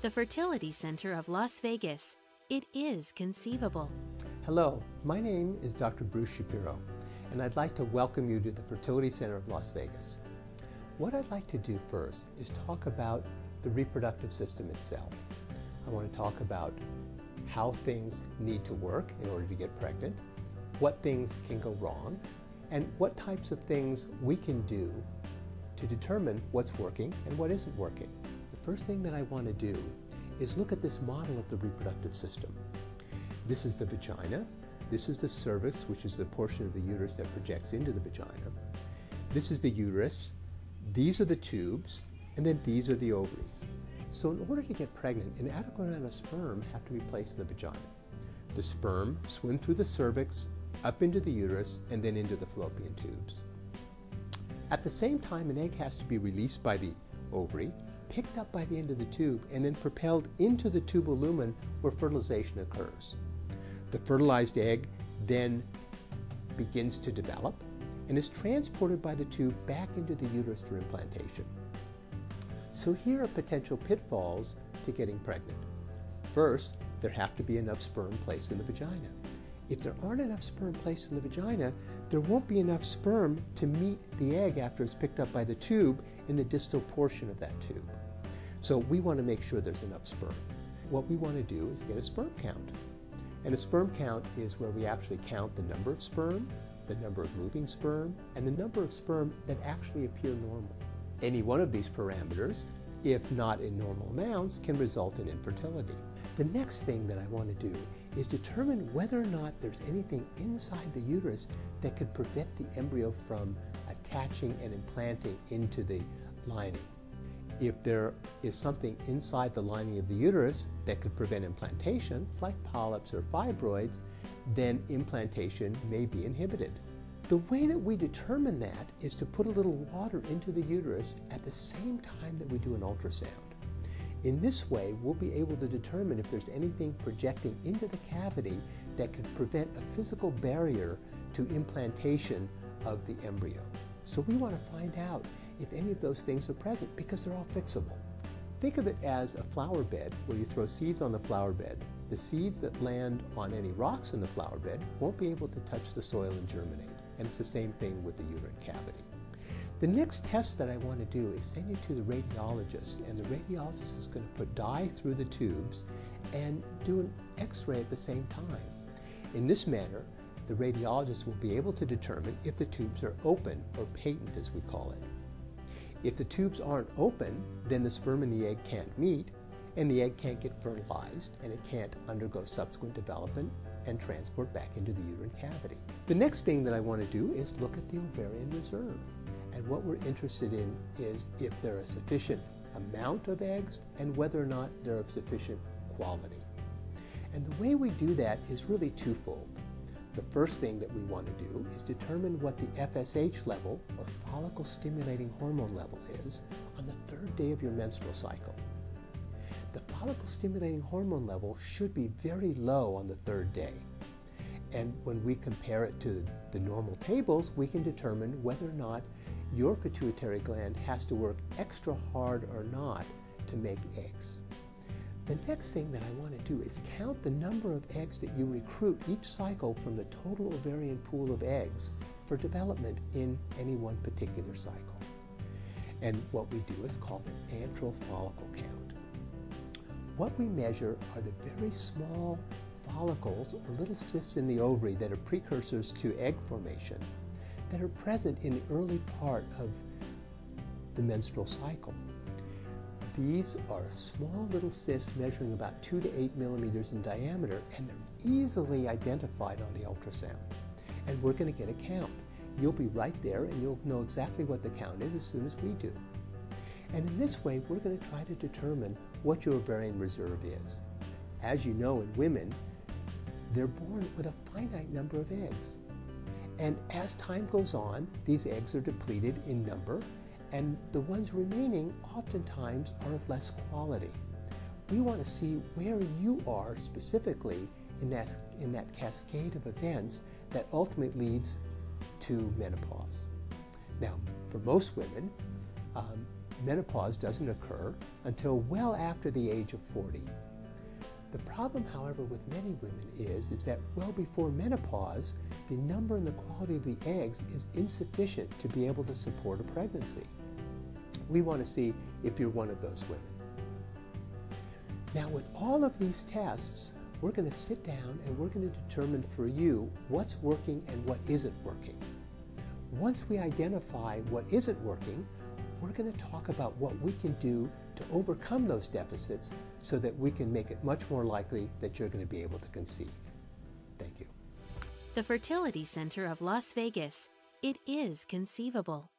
The Fertility Center of Las Vegas. It is conceivable. Hello, my name is Dr. Bruce Shapiro, and I'd like to welcome you to the Fertility Center of Las Vegas. What I'd like to do first is talk about the reproductive system itself. I want to talk about how things need to work in order to get pregnant, what things can go wrong, and what types of things we can do to determine what's working and what isn't working. First thing that I want to do is look at this model of the reproductive system. This is the vagina. This is the cervix, which is the portion of the uterus that projects into the vagina. This is the uterus. These are the tubes, and then these are the ovaries. So in order to get pregnant, an adequate amount of sperm have to be placed in the vagina. The sperm swim through the cervix, up into the uterus, and then into the fallopian tubes. At the same time, an egg has to be released by the ovary, picked up by the end of the tube, and then propelled into the tubal lumen where fertilization occurs. The fertilized egg then begins to develop and is transported by the tube back into the uterus for implantation. So here are potential pitfalls to getting pregnant. First, there have to be enough sperm placed in the vagina. If there aren't enough sperm placed in the vagina, there won't be enough sperm to meet the egg after it's picked up by the tube in the distal portion of that tube. So we want to make sure there's enough sperm. What we want to do is get a sperm count. And a sperm count is where we actually count the number of sperm, the number of moving sperm, and the number of sperm that actually appear normal. Any one of these parameters, if not in normal amounts, can result in infertility. The next thing that I want to do is determine whether or not there's anything inside the uterus that could prevent the embryo from attaching and implanting into the lining. If there is something inside the lining of the uterus that could prevent implantation, like polyps or fibroids, then implantation may be inhibited. The way that we determine that is to put a little water into the uterus at the same time that we do an ultrasound. In this way, we'll be able to determine if there's anything projecting into the cavity that could prevent a physical barrier to implantation of the embryo. So we want to find out if any of those things are present because they're all fixable. Think of it as a flower bed where you throw seeds on the flower bed. The seeds that land on any rocks in the flower bed won't be able to touch the soil and germinate. And it's the same thing with the uterine cavity. The next test that I want to do is send you to the radiologist, and the radiologist is going to put dye through the tubes and do an x-ray at the same time. In this manner, the radiologist will be able to determine if the tubes are open or patent as we call it. If the tubes aren't open, then the sperm and the egg can't meet, and the egg can't get fertilized, and it can't undergo subsequent development and transport back into the uterine cavity. The next thing that I want to do is look at the ovarian reserve. And what we're interested in is if there are sufficient amount of eggs and whether or not they're of sufficient quality. And the way we do that is really twofold. The first thing that we want to do is determine what the FSH level, or follicle stimulating hormone level, is on the third day of your menstrual cycle. The follicle stimulating hormone level should be very low on the third day. And when we compare it to the normal tables, we can determine whether or not your pituitary gland has to work extra hard or not to make eggs. The next thing that I want to do is count the number of eggs that you recruit each cycle from the total ovarian pool of eggs for development in any one particular cycle. And what we do is called an antral follicle count. What we measure are the very small follicles or little cysts in the ovary that are precursors to egg formation that are present in the early part of the menstrual cycle. These are small little cysts measuring about 2 to 8 millimeters in diameter, and they're easily identified on the ultrasound. And we're going to get a count. You'll be right there, and you'll know exactly what the count is as soon as we do. And in this way, we're going to try to determine what your ovarian reserve is. As you know, in women, they're born with a finite number of eggs. And as time goes on, these eggs are depleted in number and the ones remaining oftentimes are of less quality. We want to see where you are specifically in that, in that cascade of events that ultimately leads to menopause. Now, for most women, um, menopause doesn't occur until well after the age of 40. The problem, however, with many women is, is that well before menopause, the number and the quality of the eggs is insufficient to be able to support a pregnancy. We want to see if you're one of those women. Now, with all of these tests, we're going to sit down and we're going to determine for you what's working and what isn't working. Once we identify what isn't working, we're going to talk about what we can do to overcome those deficits so that we can make it much more likely that you're going to be able to conceive. Thank you. The Fertility Center of Las Vegas. It is conceivable.